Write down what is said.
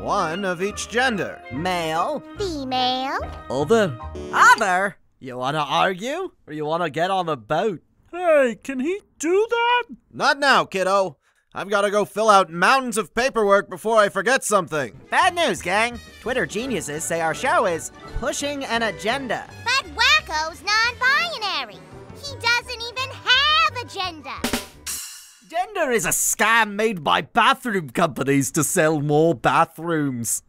One of each gender. Male. Female. Other. Other. You wanna argue? Or you wanna get on the boat? Hey, can he do that? Not now, kiddo. I've got to go fill out mountains of paperwork before I forget something. Bad news, gang. Twitter geniuses say our show is pushing an agenda. But Wakko's non-binary. Gender is a scam made by bathroom companies to sell more bathrooms.